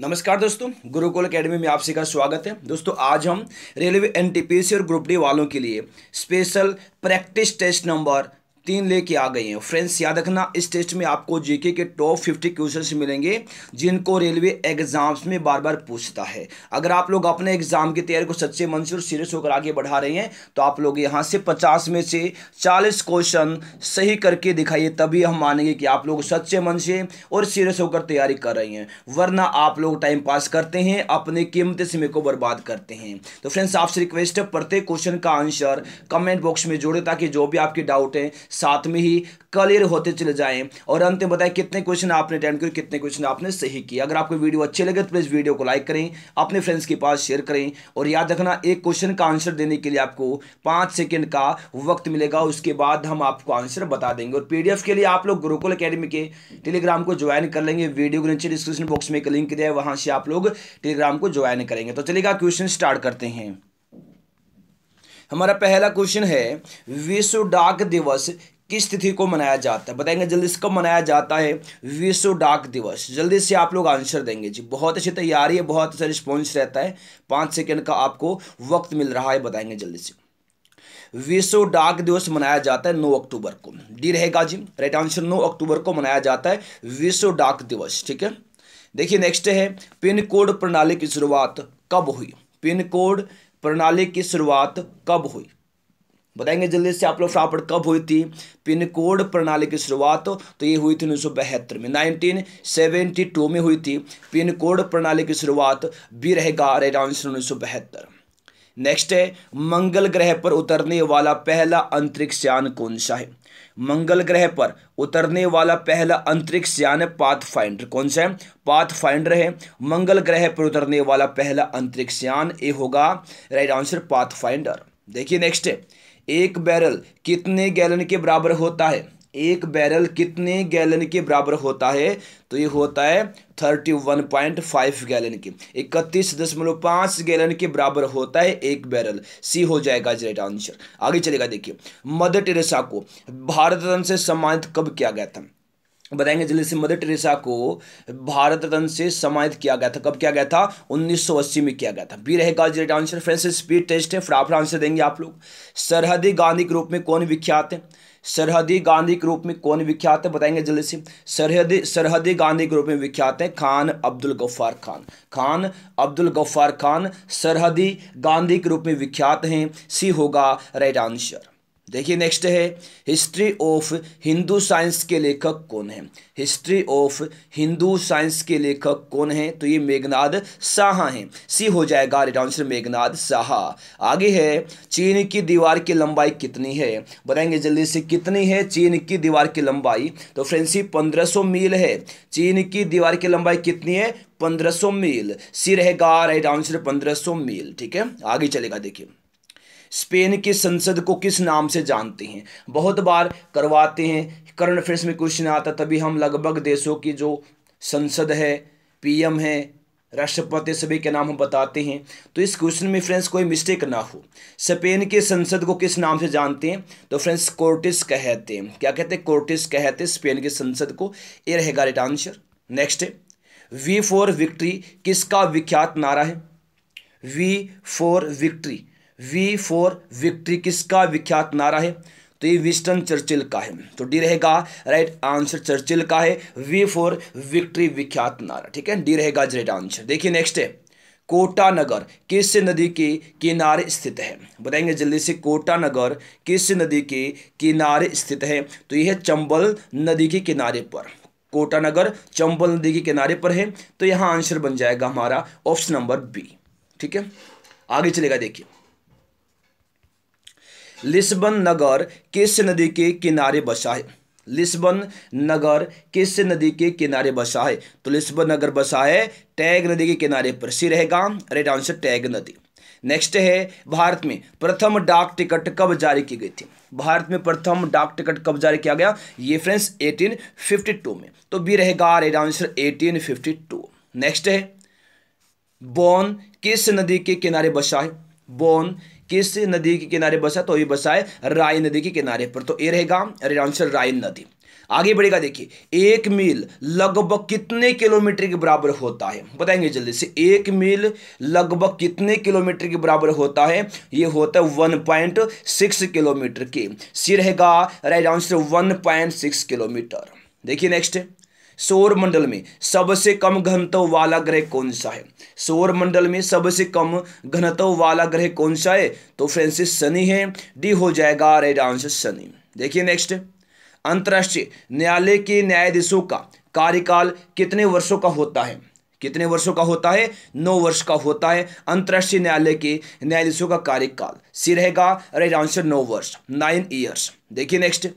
नमस्कार दोस्तों, गुरुकुल एकेडमी में आप सभी का स्वागत है। दोस्तों, आज हम रेलवे एनटीपीसी और ग्रुप डी वालों के लिए स्पेशल प्रैक्टिस टेस्ट नंबर तीन लेके आ गए हैं। फ्रेंड्स, याद रखना, इस टेस्ट में आपको जीके के टॉप फिफ्टी क्वेश्चन मिलेंगे, जिनको रेलवे एग्ज़ाम्स में बार बार पूछता है। अगर आप लोग अपने एग्ज़ाम की तैयारी को सच्चे मन से और सीरियस होकर आगे बढ़ा रहे हैं तो आप लोग यहाँ से पचास में से चालीस क्वेश्चन सही करके दिखाइए, तभी हम मानेंगे कि आप लोग सच्चे मन से और सीरियस होकर तैयारी कर रहे हैं। वरना आप लोग टाइम पास करते हैं, अपने कीमती समय को बर्बाद करते हैं। तो फ्रेंड्स, आपसे रिक्वेस्ट है, प्रत्येक क्वेश्चन का आंसर कमेंट बॉक्स में जोड़े, ताकि जो भी आपके डाउट है साथ में ही क्लियर होते चले जाएँ। और अंत में बताएँ कितने क्वेश्चन आपने अटेंड किए, कितने क्वेश्चन आपने सही किए। अगर आपको वीडियो अच्छे लगे तो प्लीज़ वीडियो को लाइक करें, अपने फ्रेंड्स के पास शेयर करें। और याद रखना, एक क्वेश्चन का आंसर देने के लिए आपको पाँच सेकेंड का वक्त मिलेगा। उसके बाद हम आपको आंसर बता देंगे। और पीडीएफ के लिए आप लोग गुरुकुल अकेडमी के टेलीग्राम को ज्वाइन कर लेंगे। वीडियो के नीचे डिस्क्रिप्शन बॉक्स में एक लिंक दिया है, वहाँ से आप लोग टेलीग्राम को ज्वाइन करेंगे। तो चलेगा क्वेश्चन स्टार्ट करते हैं। हमारा पहला क्वेश्चन है, विश्व डाक दिवस किस तिथि को मनाया जाता है? बताएँगे जल्दी से कब मनाया जाता है, विश्व डाक दिवस। जल्दी से आप लोग आंसर देंगे। जी, बहुत अच्छी तैयारी है, बहुत अच्छा रिस्पॉन्स रहता है। पाँच सेकेंड का आपको वक्त मिल रहा है, बताएँगे जल्दी से। विश्व डाक दिवस मनाया जाता है 9 अक्टूबर को। डी रहेगा जी राइट आंसर 9 अक्टूबर को मनाया जाता है विश्व डाक दिवस, ठीक है? देखिए नेक्स्ट है, पिन कोड प्रणाली की शुरुआत कब हुई? पिन कोड प्रणाली की शुरुआत कब हुई? बताएँगे जल्दी से आप लोग फटाफट कब हुई थी पिन कोड प्रणाली की शुरुआत तो ये हुई थी उन्नीस सौ बहत्तर में। 1972 में हुई थी पिन कोड प्रणाली की शुरुआत भी रहेगा राइट आंसर उन्नीस नेक्स्ट है, मंगल ग्रह पर उतरने वाला पहला अंतरिक्ष यान कौन सा है? मंगल ग्रह पर उतरने वाला पहला अंतरिक्ष यान पाथ फाइंडर कौन सा है? पाथ फाइंडर है। मंगल ग्रह पर उतरने वाला पहला अंतरिक्ष यान ये होगा। राइट आंसर पाथ फाइंडर देखिए नेक्स्ट एक बैरल कितने गैलन के बराबर होता है? एक बैरल कितने गैलन के बराबर होता है? तो ये होता है thirty one point five gallon के। इकतीस दशमलव पाँच गैलन के बराबर होता है एक बैरल। सी हो जाएगा राइट आंसर आगे चलेगा, देखिए। मदर टेरेसा को भारत रत्न से सम्मानित कब किया गया था? बताएँगे जल्दी से मदर टेरेसा को भारत रत्न से सम्मानित किया गया था। कब किया गया था? 1980 में किया गया था। बी रहेगा right answer friends speed test है फटाफट आंसर देंगे आप लोग। सरहदी गांधी के रूप में कौन विख्यात है? सरहदी गांधी के रूप में कौन विख्यात है? बताएँगे जल्दी से। सरहदी सरहदी गांधी के रूप में विख्यात है खान अब्दुल गफ्फार खान। खान अब्दुल गफ्फार खान सरहदी गांधी के रूप में विख्यात हैं। सी होगा राइट आंसर देखिए नेक्स्ट है हिस्ट्री ऑफ़ हिंदू साइंस के लेखक कौन है? हिस्ट्री ऑफ़ हिंदू साइंस के लेखक कौन है? तो ये मेघनाद साहा हैं। सी हो जाएगा राइट आंसर मेघनाद शाह आगे है, चीन की दीवार की लंबाई कितनी है? बताएँगे जल्दी से कितनी है चीन की दीवार की लंबाई? तो फ्रेंड्स ये पंद्रह मील है। चीन की दीवार की लंबाई कितनी है? पंद्रह मील। सी रहेगा राइट आंसर पंद्रह मील, ठीक है? आगे चलेगा, देखिए। स्पेन की संसद को किस नाम से जानते हैं? बहुत बार करवाते हैं। करंट अफेयर्स में क्वेश्चन आता, तभी हम लगभग देशों की जो संसद है, पीएम है, राष्ट्रपति सभी के नाम हम बताते हैं। तो इस क्वेश्चन में फ्रेंड्स कोई मिस्टेक ना हो। स्पेन के संसद को किस नाम से जानते हैं? तो फ्रेंड्स कोर्टिस कहते हैं। क्या कहते हैं? कोर्टिस कहते हैं स्पेन के संसद को। ये रहेगा राइट आंसर। नेक्स्ट है। वी फॉर विक्ट्री किसका विख्यात नारा है? V for victory. V for victory किसका विख्यात नारा है? तो ये विस्टन चर्चिल का है। तो डी रहेगा राइट आंसर चर्चिल का है। वी फॉर विक्ट्री विख्यात नारा, ठीक है? डी रहेगा राइट आंसर देखिए नेक्स्ट है। कोटा नगर, किस नदी के किनारे स्थित है? बताएँगे जल्दी से, कोटा नगर, किस नदी के किनारे स्थित है? तो यह चंबल नदी के किनारे पर। कोटा नगर, चंबल नदी के किनारे पर है। तो यहाँ आंसर बन जाएगा हमारा ऑप्शन नंबर बी ठीक है? आगे चलेगा, देखिए। लिस्बन नगर किस नदी के किनारे बसा है? लिस्बन नगर किस नदी के किनारे बसा है? तो लिस्बन नगर बसा है, टैग नदी के किनारे पर। सी रहेगा राइट आंसर टैग नदी। नेक्स्ट है, भारत में प्रथम डाक टिकट कब जारी की गई थी? भारत में प्रथम डाक टिकट कब जारी किया गया? ये फ्रेंड्स 1852 में। तो बी रहेगा राइट आंसर 1852 नेक्स्ट है, बोन किस नदी के किनारे बसा है? बोन किस नदी के किनारे बसा तो ये बसा है राय नदी के किनारे पर। तो ये रहेगा आंसर राय नदी। आगे बढ़ेगा देखिए, एक मील लगभग कितने किलोमीटर के बराबर होता है? बताएँगे जल्दी से, एक मील लगभग कितने किलोमीटर के बराबर होता है? ये होता है वन पॉइंट सिक्स किलोमीटर के। सी रहेगा right answer one point six kilometre. देखिए नेक्स्ट सौर मंडल में सबसे कम घनत्व वाला ग्रह कौन सा है? सौर मंडल में सबसे कम घनत्व वाला ग्रह कौन सा है? तो फ्रेंसिस शनि है। डी हो जाएगा राइट आंसर शनि देखिए नेक्स्ट। अंतर्राष्ट्रीय न्यायालय के न्यायाधीशों का कार्यकाल कितने वर्षों का होता है? कितने वर्षों का होता है? नौ वर्ष का होता है। अंतर्राष्ट्रीय न्यायालय के न्यायाधीशों का कार्यकाल। सी रहेगा राइट आंसर नौ वर्ष, नाइन ईयर्स देखिए नेक्स्ट।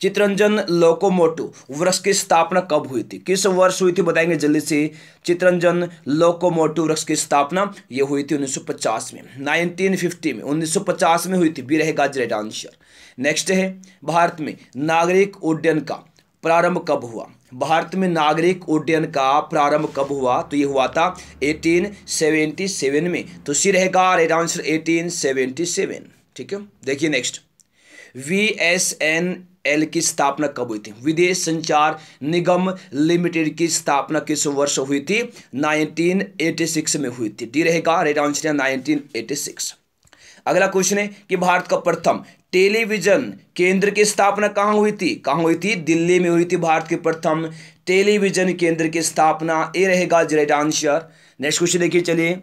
चित्रंजन लोकोमोटो वृक्ष की स्थापना कब हुई थी? किस वर्ष हुई थी? बताएँगे जल्दी से। चित्रंजन लोकोमोटो वृक्ष की स्थापना ये हुई थी 1950 में। 1950 में। 1950 में हुई थी। बी रहेगा ग्रेट आंसर। नेक्स्ट है, भारत में नागरिक उड्डयन का प्रारंभ कब हुआ? भारत में नागरिक उड्डयन का प्रारंभ कब हुआ? तो ये हुआ था 1877 में। तो सी रहेगा राइट आंसर 1877 ठीक है? देखिए next V S N L की स्थापना कब हुई थी? विदेश संचार निगम लिमिटेड की स्थापना किस वर्ष हुई थी? 1986 में हुई थी। डी रहेगा राइट आंसर 1986 अगला क्वेश्चन है कि भारत का प्रथम टेलीविज़न केंद्र की स्थापना कहाँ हुई थी? कहाँ हुई थी? दिल्ली में हुई थी भारत के प्रथम टेलीविज़न केंद्र की स्थापना। ए रहेगा राइट आंसर नेक्स्ट क्वेश्चन देखिए, चलिए।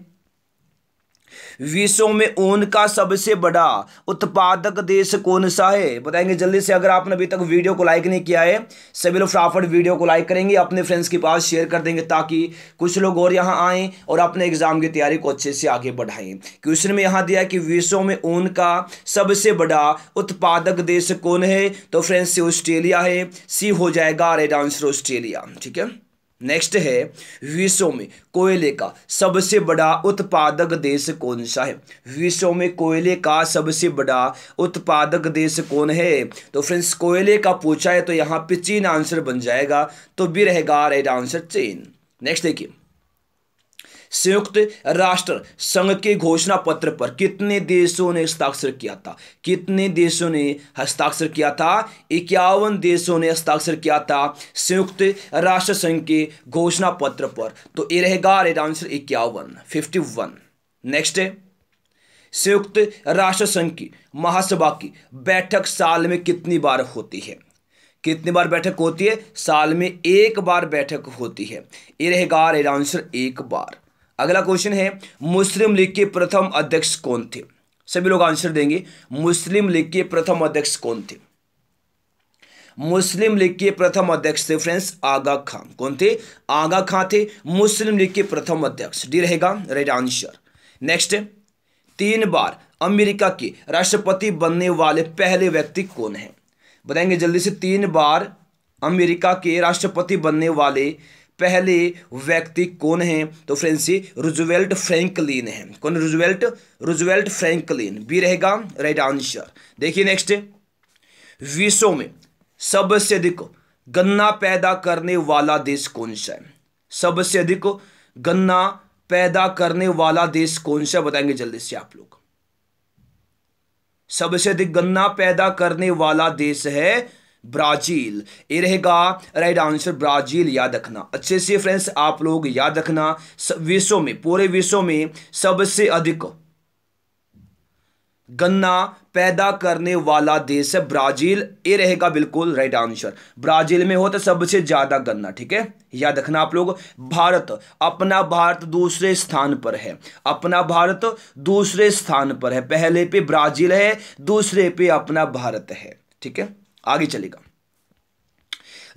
विश्व में ऊन का सबसे बड़ा उत्पादक देश कौन सा है? बताएँगे जल्दी से, अगर आपने अभी तक वीडियो को लाइक नहीं किया है, सभी लोग फटाफट वीडियो को लाइक करेंगे, अपने फ्रेंड्स के पास शेयर कर देंगे, ताकि कुछ लोग और यहाँ आएँ और अपने एग्ज़ाम की तैयारी को अच्छे से आगे बढ़ाएँ। क्वेश्चन में यहाँ दिया कि विश्व में ऊन का सबसे बड़ा उत्पादक देश कौन है? तो फ्रेंड्स ऑस्ट्रेलिया है। सी हो जाएगा रेड आंसर ऑस्ट्रेलिया, ठीक है? नेक्स्ट है विश्व में कोयले का सबसे बड़ा उत्पादक देश कौन सा है? विश्व में कोयले का सबसे बड़ा उत्पादक देश कौन है? तो फ्रेंड्स कोयले का पूछा है तो यहाँ पे चीन आंसर बन जाएगा तो भी रहेगा राइट आंसर चीन। नेक्स्ट देखिए। संयुक्त राष्ट्र संघ के घोषणा पत्र पर कितने देशों ने हस्ताक्षर किया था? कितने देशों ने हस्ताक्षर किया था? इक्यावन देशों ने हस्ताक्षर किया था संयुक्त राष्ट्र संघ के घोषणा पत्र पर। तो ये रहेगा रेड आंसर इक्यावन फिफ्टी वन नेक्स्ट संयुक्त राष्ट्र संघ की महासभा की बैठक साल में कितनी बार होती है? कितनी बार बैठक होती है? साल में एक बार बैठक होती है। ये रहेगा रेड आंसर एक बार। अगला क्वेश्चन है, मुस्लिम लीग के प्रथम अध्यक्ष कौन थे? सभी लोग आंसर देंगे, मुस्लिम लीग के प्रथम अध्यक्ष कौन थे? मुस्लिम लीग के प्रथम अध्यक्ष थे फ्रेंड्स, आगा खान कौन थे? आगा खान थे, मुस्लिम लीग के प्रथम अध्यक्ष। डी रहेगा, राइट आंसर। नेक्स्ट, तीन बार अमेरिका के राष्ट्रपति बनने वाले पहले व्यक्ति कौन है? बताएँगे जल्दी से, तीन बार अमेरिका के राष्ट्रपति बनने वाले पहले व्यक्ति कौन है? तो फ्रेंड्स, ये रुजवेल्ट फ्रैंकलिन है। कौन रुजवेल्ट रुजवेल्ट फ्रैंकलिन बी रहेगा राइट आंसर देखिए नेक्स्ट विश्व में सबसे अधिक गन्ना पैदा करने वाला देश कौन सा है? सबसे अधिक गन्ना पैदा करने वाला देश कौन सा बताएँगे जल्दी से आप लोग। सबसे अधिक गन्ना पैदा करने वाला देश है ब्राज़ील। ये रहेगा राइट आंसर ब्राज़ील याद रखना। अच्छे से फ्रेंड्स आप लोग याद रखना विश्व में, पूरे विश्व में सबसे अधिक गन्ना पैदा करने वाला देश है ब्राज़ील। ये रहेगा बिल्कुल राइट आंसर ब्राज़ील में होता सबसे ज़्यादा गन्ना, ठीक है? याद रखना आप लोग, भारत, अपना भारत दूसरे स्थान पर है। अपना भारत दूसरे स्थान पर है। पहले पे ब्राज़ील है, दूसरे पे अपना भारत है, ठीक है? आगे चलेगा।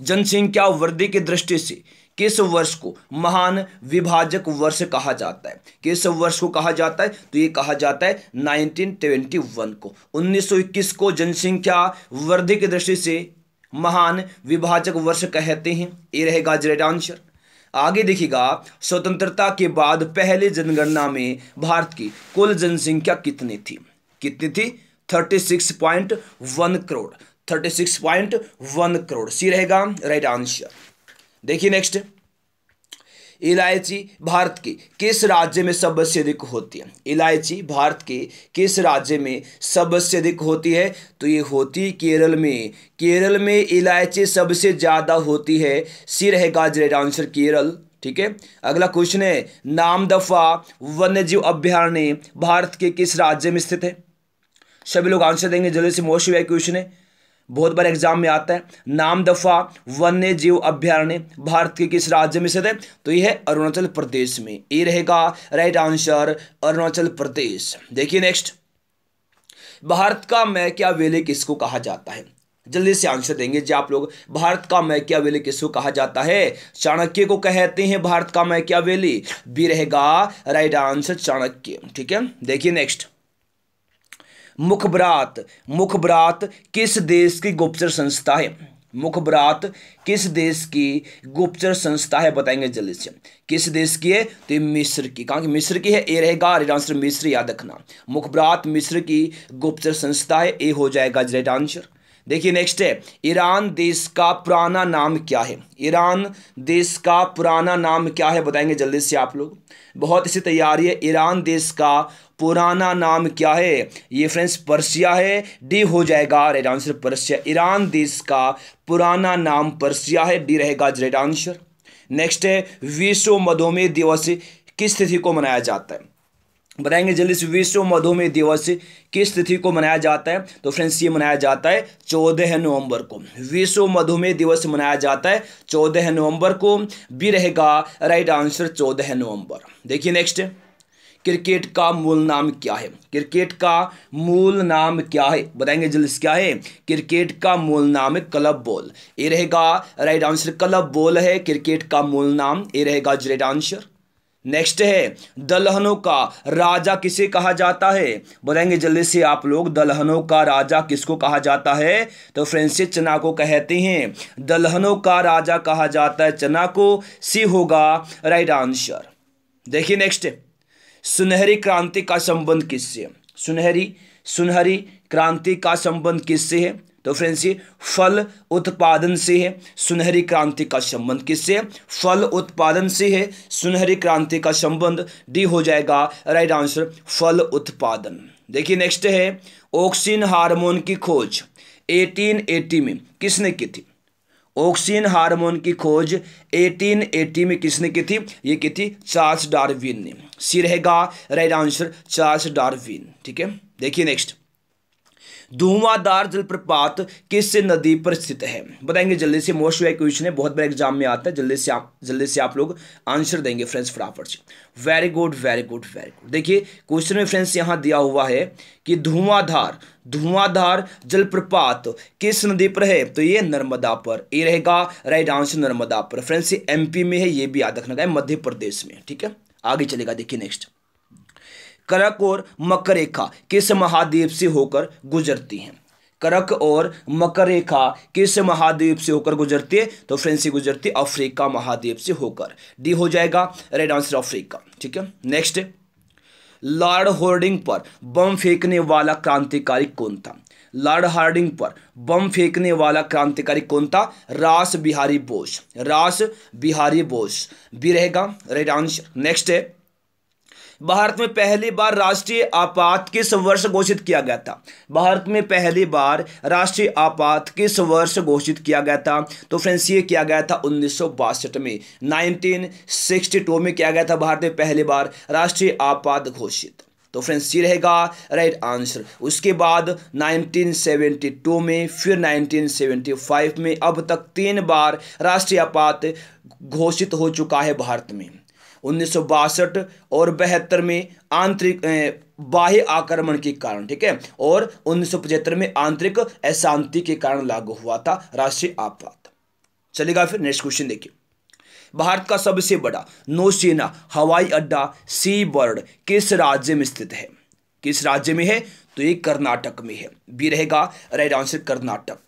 जनसंख्या वृद्धि की दृष्टि से किस वर्ष को महान विभाजक वर्ष कहा जाता है? किस वर्ष को कहा जाता है? तो ये कहा जाता है 1921 को। 1921 को जनसंख्या वृद्धि की दृष्टि से महान विभाजक वर्ष कहते हैं? ये रहेगा ग्रेट आंसर। आगे देखिएगा, स्वतंत्रता के बाद पहले जनगणना में भारत की कुल जनसंख्या कितनी थी? कितनी थी? 36.1 crore. Thirty six point one crore. C रहेगा? राइट आंसर देखिए नेक्स्ट इलायची भारत के किस राज्य में सबसे अधिक होती है? इलायची भारत के किस राज्य में सबसे अधिक होती है? तो ये होती केरल में। केरल में इलायची सबसे ज़्यादा होती है। सी रहेगा ग्रेट आंसर केरल। ठीक है? अगला क्वेश्चन है, नाम दफ़ा वन्य जीव अभ्यारण्य भारत के किस राज्य में स्थित है? सभी लोग आंसर देंगे, जल्दी से मोस्ट क्वेश्चन है। बहुत बार एग्ज़ाम में आता है। नाम दफ़ा वन्य जीव अभ्यारण्य भारत के किस राज्य में स्थित है? तो यह अरुणाचल प्रदेश में। ये रहेगा राइट आंसर अरुणाचल प्रदेश। देखिए नेक्स्ट भारत का मैकिया वेले किसको कहा जाता है? जल्दी से आंसर देंगे जी आप लोग। भारत का मैकिया वेली किसको कहा जाता है? चाणक्य को कहते हैं भारत का मैकिया वेली भी रहेगा राइट आंसर चाणक्य। ठीक है? देखिए नेक्स्ट मुखबरात मुखबरात किस देश की गुप्तचर संस्था है? मुखबरात किस देश की गुप्तचर संस्था है, बताएँगे जल्दी से। किस देश की है? तो ये मिस्र की। कहा कि? मिस्र की है? ए रहेगा आंसर मिस्र, याद रखना। मुखबरात मिस्र की गुप्तचर संस्था है ए हो जाएगा राइट आंसर। देखिए नेक्स्ट है, ईरान देश का पुराना नाम क्या है? ईरान देश का पुराना नाम क्या है, बताएँगे जल्दी से आप लोग। बहुत इसी तैयारी है, ईरान देश का पुराना नाम क्या है? ये फ्रेंड्स पर्सिया है। डी हो जाएगा रेड आंसर पर्सिया। ईरान देश का पुराना नाम पर्सिया है। डी रहेगा रेड आंसर नेक्स्ट है, विश्व मधुमेह दिवस किस तिथि को मनाया जाता है? बताएँगे जल्दी से, विश्व मधुमेह दिवस किस तिथि को मनाया जाता है? तो फ्रेंड्स ये मनाया जाता है चौदह नवंबर को। विश्व मधुमेह दिवस मनाया जाता है चौदह नवंबर को। भी रहेगा राइट आंसर चौदह नवंबर। देखिए नेक्स्ट क्रिकेट का मूल नाम क्या है? क्रिकेट का मूल नाम क्या है? बताएँगे जल्दी क्या है? क्रिकेट का मूल नाम है क्लब बॉल। ये रहेगा राइट आंसर क्लब बॉल है। क्रिकेट का मूल नाम ये रहेगा राइट आंसर नेक्स्ट है, दलहनों का राजा किसे कहा जाता है? बताएँगे जल्दी से आप लोग दलहनों का राजा किसको कहा जाता है? तो फ्रेंड्स चना को कहते हैं। दलहनों का राजा कहा जाता है चना को सी होगा राइट आंसर देखिए नेक्स्ट सुनहरी क्रांति का संबंध किससे है? सुनहरी सुनहरी क्रांति का संबंध किससे है? तो फ्रेंड्स ये फल उत्पादन से है, सुनहरी क्रांति का संबंध किससे है? फल उत्पादन से है, सुनहरी क्रांति का संबंध डी हो जाएगा राइट आंसर फल उत्पादन। देखिए नेक्स्ट है ऑक्सीन हार्मोन की खोज 1880 में किसने की थी? ऑक्सीजन हार्मोन की खोज 1880 में किसने की थी? ये की थी चार्ल्स डार्विन ने। सी रहेगा, राइट आंसर, चार्ल्स डार्विन, ठीक है? देखिए नेक्स्ट धुआंधार जलप्रपात किस नदी पर स्थित है? बताएँगे जल्दी से। मोस्ट वाई क्वेश्चन है बहुत बड़े एग्ज़ाम में आता है। जल्दी से आप, जल्दी से आप लोग आंसर देंगे फ्रेंड्स फटाफट से। Very good very good very good. देखिए, क्वेश्चन में फ्रेंड्स यहाँ दिया हुआ है कि धुआंधार धुआंधार जलप्रपात किस नदी पर है? तो ये नर्मदा पर। ये रहेगा राइट आंसर नर्मदा पर। फ्रेंड्स, ये एमपी में है, ये भी याद रखना है मध्य प्रदेश में। ठीक है? आगे चलेगा, देखिए नेक्स्ट। करक और मकर रेखा किस महाद्वीप से होकर गुजरती हैं? करक और मकर रेखा किस महाद्वीप से होकर गुजरती है? तो फ्रेंड से गुजरती अफ्रीका महाद्वीप से होकर। डी हो जाएगा रेड आंसर अफ्रीका, ठीक है? नेक्स्ट लॉर्ड होर्डिंग पर बम फेंकने वाला क्रांतिकारी कौन था? लॉर्ड हार्डिंग पर बम फेंकने वाला क्रांतिकारी कौन था? रास बिहारी बोस, रास बिहारी बोस। भी रहेगा राइट आंसर नेक्स्ट है भारत में पहली बार राष्ट्रीय आपात किस वर्ष घोषित किया गया था? भारत में पहली बार राष्ट्रीय आपात किस वर्ष घोषित किया गया था? तो फ्रेंड्स, ये किया गया था उन्नीस सौ बासठ में। 1962 में किया गया था भारत में पहली बार राष्ट्रीय आपात घोषित। तो फ्रेंड्स, ये रहेगा राइट आंसर। उसके बाद 1972 में, फिर 1975 में, अब तक तीन बार राष्ट्रीय आपात घोषित हो चुका है भारत में। उन्नीस सौ बासठ और बहत्तर में आंतरिक बाह्य आक्रमण के कारण, ठीक है? और उन्नीस सौ पचहत्तर में आंतरिक अशांति के कारण लागू हुआ था राष्ट्रीय आपात चलेगा फिर नेक्स्ट क्वेश्चन देखिए। भारत का सबसे बड़ा नौसेना हवाई अड्डा सी बर्ड किस राज्य में स्थित है? किस राज्य में है? तो ये कर्नाटक में है। भी रहेगा राइट आंसर कर्नाटक।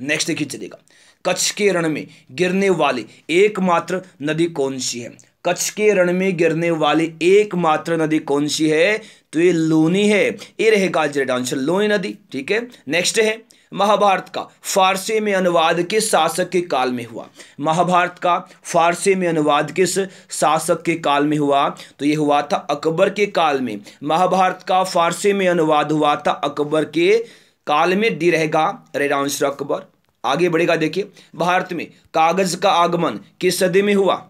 नेक्स्ट देखिए चलेगा। कच्छ के रण में गिरने वाली एकमात्र नदी कौन सी है? कच्छ के रण में गिरने वाली एकमात्र नदी कौन सी है? तो ये लोनी है। ये रहेगा जेड आंसर लोनी नदी, ठीक है? नेक्स्ट है महाभारत का। फारसी में अनुवाद किस शासक के काल में हुआ? महाभारत का फारसी में अनुवाद किस शासक के काल में हुआ? तो ये हुआ था अकबर के काल में। महाभारत का फारसी में अनुवाद हुआ था अकबर के काल में। डी रहेगा रेड आंसर अकबर। आगे बढ़ेगा देखिए। भारत में कागज़ का आगमन किस सदी में हुआ?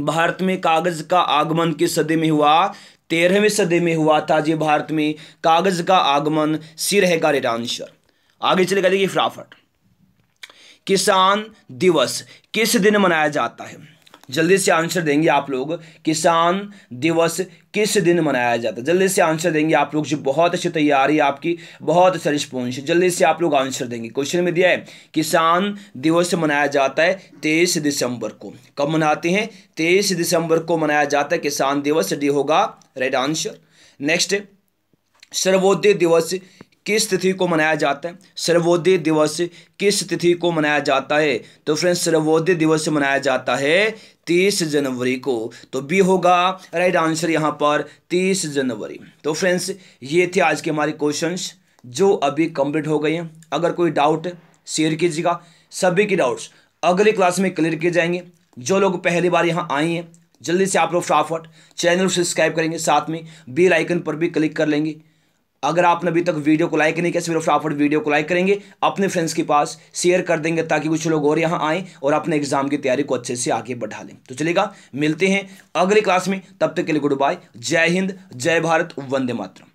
भारत में कागज़ का आगमन किस सदी में हुआ? तेरहवीं सदी में हुआ था जी भारत में कागज़ का आगमन, सी रहेगा रेट आंसर आगे चलेगा, देखिए फटाफट। किसान दिवस किस दिन मनाया जाता है? जल्दी से आंसर देंगे आप लोग, किसान दिवस किस दिन मनाया जाता है? जल्दी से आंसर देंगे आप लोग, जो बहुत अच्छी तैयारी आपकी, बहुत अच्छा रिस्पॉन्स जल्दी से आप लोग आंसर देंगे। क्वेश्चन में दिया है, किसान दिवस मनाया जाता है तेईस दिसंबर को। कब मनाते हैं? तेईस दिसंबर को मनाया जाता है। किसान दिवस डी होगा? राइट आंसर नेक्स्ट सर्वोदय दिवस किस तिथि को मनाया जाता है? सर्वोदय दिवस किस तिथि को मनाया जाता है? तो फ्रेंड्स सर्वोदय दिवस मनाया जाता है तीस जनवरी को। तो बी होगा राइट आंसर यहाँ पर, तीस जनवरी। तो फ्रेंड्स ये थे आज के हमारे क्वेश्चंस जो अभी कंप्लीट हो गए हैं। अगर कोई डाउट शेयर कीजिएगा। सभी की डाउट्स अगली क्लास में क्लियर किए जाएँगे। जो लोग पहली बार यहाँ आए हैं, जल्दी से आप लोग फटाफट चैनल सब्सक्राइब करेंगे। साथ में बेल आइकन पर भी क्लिक कर लेंगे। अगर आपने अभी तक वीडियो को लाइक नहीं किया, सिर्फ़ फटाफट वीडियो को लाइक करेंगे, अपने फ्रेंड्स के पास शेयर कर देंगे ताकि कुछ लोग और यहाँ आएँ और अपने एग्ज़ाम की तैयारी को अच्छे से आगे बढ़ा लें। तो चलेगा, मिलते हैं अगली क्लास में, तब तक के लिए गुड बाय जय हिंद, जय भारत, वंदे मातरम।